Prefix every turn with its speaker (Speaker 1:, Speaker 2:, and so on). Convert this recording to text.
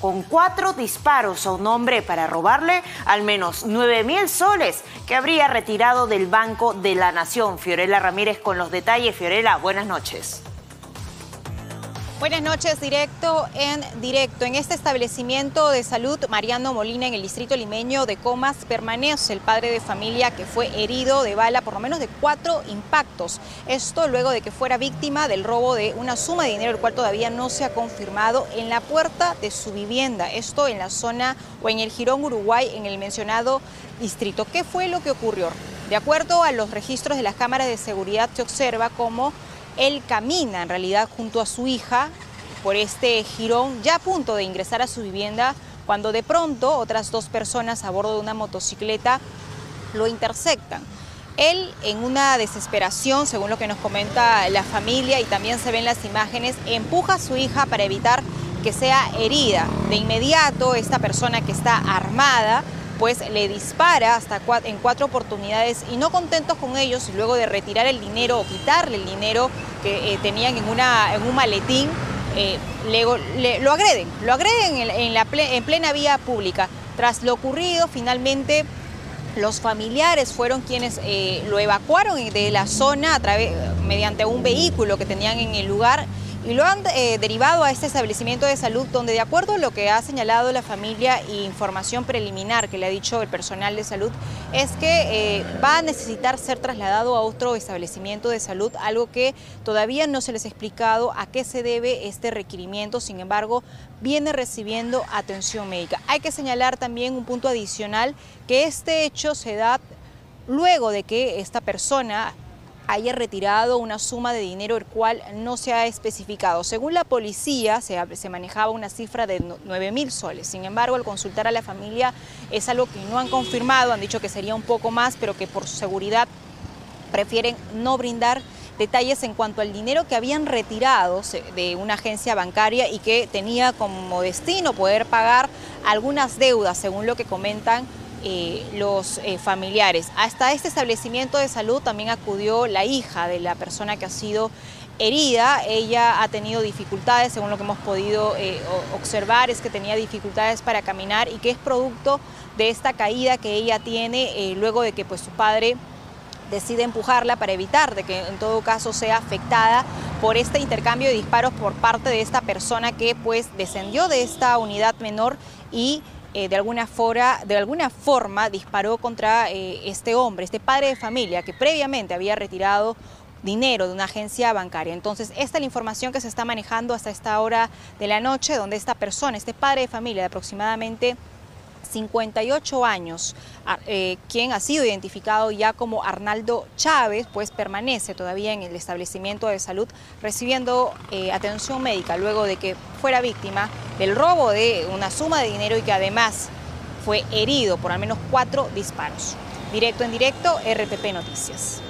Speaker 1: con cuatro disparos a un hombre para robarle al menos 9 mil soles que habría retirado del Banco de la Nación. Fiorella Ramírez con los detalles. Fiorella, buenas noches.
Speaker 2: Buenas noches, directo en directo. En este establecimiento de salud, Mariano Molina, en el distrito limeño de Comas, permanece el padre de familia que fue herido de bala por lo menos de cuatro impactos. Esto luego de que fuera víctima del robo de una suma de dinero, el cual todavía no se ha confirmado, en la puerta de su vivienda. Esto en la zona o en el Girón Uruguay, en el mencionado distrito. ¿Qué fue lo que ocurrió? De acuerdo a los registros de las cámaras de seguridad, se observa cómo él camina en realidad junto a su hija por este jirón, ya a punto de ingresar a su vivienda, cuando de pronto otras dos personas a bordo de una motocicleta lo intersectan. Él, en una desesperación, según lo que nos comenta la familia y también se ven las imágenes, empuja a su hija para evitar que sea herida. De inmediato, esta persona que está armada pues le dispara hasta en cuatro oportunidades y no contentos con ellos, luego de retirar el dinero o quitarle el dinero que eh, tenían en, una, en un maletín, eh, lo agreden, lo agreden en, la en plena vía pública. Tras lo ocurrido, finalmente los familiares fueron quienes eh, lo evacuaron de la zona a través, mediante un vehículo que tenían en el lugar y lo han eh, derivado a este establecimiento de salud donde de acuerdo a lo que ha señalado la familia e información preliminar que le ha dicho el personal de salud es que eh, va a necesitar ser trasladado a otro establecimiento de salud, algo que todavía no se les ha explicado a qué se debe este requerimiento, sin embargo viene recibiendo atención médica. Hay que señalar también un punto adicional que este hecho se da luego de que esta persona haya retirado una suma de dinero el cual no se ha especificado. Según la policía, se, manejaba una cifra de 9 mil soles. Sin embargo, al consultar a la familia es algo que no han confirmado, han dicho que sería un poco más, pero que por seguridad prefieren no brindar detalles en cuanto al dinero que habían retirado de una agencia bancaria y que tenía como destino poder pagar algunas deudas, según lo que comentan eh, los eh, familiares. Hasta este establecimiento de salud también acudió la hija de la persona que ha sido herida. Ella ha tenido dificultades, según lo que hemos podido eh, observar, es que tenía dificultades para caminar y que es producto de esta caída que ella tiene luego de que pues, su padre decide empujarla para evitar de que en todo caso sea afectada por este intercambio de disparos por parte de esta persona que pues descendió de esta unidad menor y eh, de, alguna de alguna forma disparó contra eh, este hombre, este padre de familia que previamente había retirado dinero de una agencia bancaria. Entonces, esta es la información que se está manejando hasta esta hora de la noche, donde esta persona, este padre de familia de aproximadamente 58 años, eh, quien ha sido identificado ya como Arnaldo Chávez, pues permanece todavía en el establecimiento de salud recibiendo eh, atención médica luego de que fuera víctima del robo de una suma de dinero y que además fue herido por al menos cuatro disparos. Directo en directo, RPP Noticias.